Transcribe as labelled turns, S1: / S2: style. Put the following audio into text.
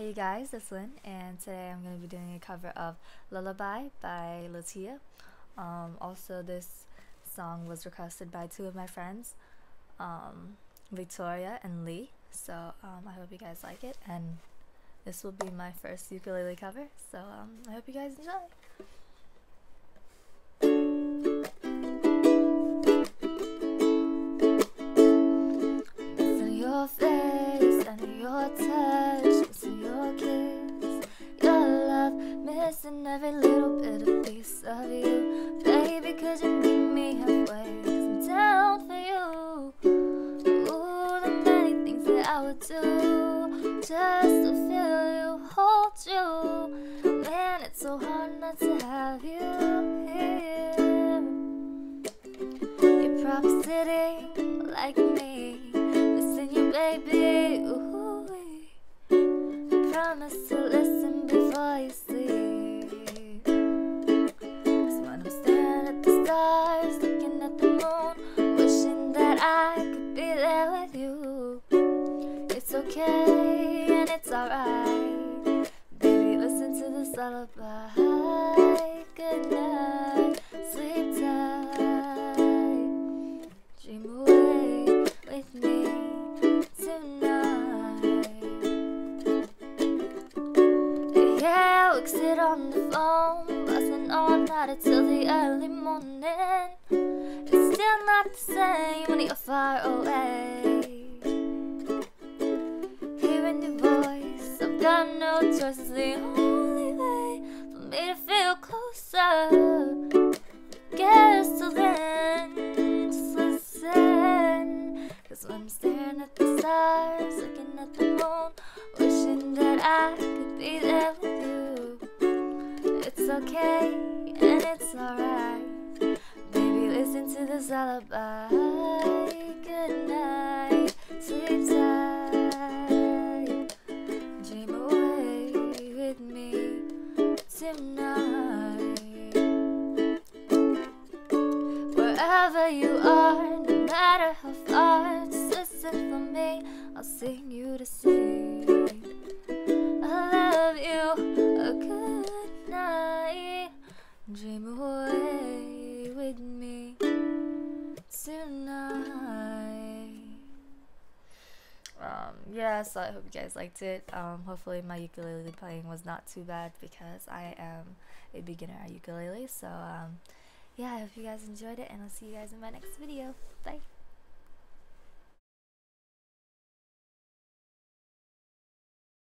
S1: Hey guys, it's Lynn, and today I'm going to be doing a cover of Lullaby by Lateeya. Um, also, this song was requested by two of my friends, um, Victoria and Lee. So um, I hope you guys like it, and this will be my first ukulele cover. So um, I hope you guys enjoy. Your face and your touch, missing every little bit of piece of you. Baby, could you meet me halfway? Cause I'm down for you. Ooh, the many things that I would do just to feel you, hold you. Man, it's so hard not to have you here. You're probably sitting like me, missing you, baby. At the moon, wishing that I could be there with you. It's okay and it's alright. Baby, listen to this lullaby. Good night, sleep tight. Dream away with me tonight. Yeah, we'll sit on the phone, buzzing all night until the early morning. Still not the same when you're far away. Hearing your voice, I've got no choice. It's the only way for me to feel closer. Guess till then, just listen. Cause when I'm staring at the stars, looking at the moon, wishing that I could be there with you. It's okay and it's alright. Listen to this lullaby. Good night, sleep tight. Dream away with me tonight. Wherever you are, no matter how far, just listen for me. I'll sing you to sleep. I love you. A good night. Dream away Um, yeah, so I hope you guys liked it. Um, hopefully my ukulele playing was not too bad because I am a beginner at ukulele. So, um, yeah, I hope you guys enjoyed it, and I'll see you guys in my next video. Bye.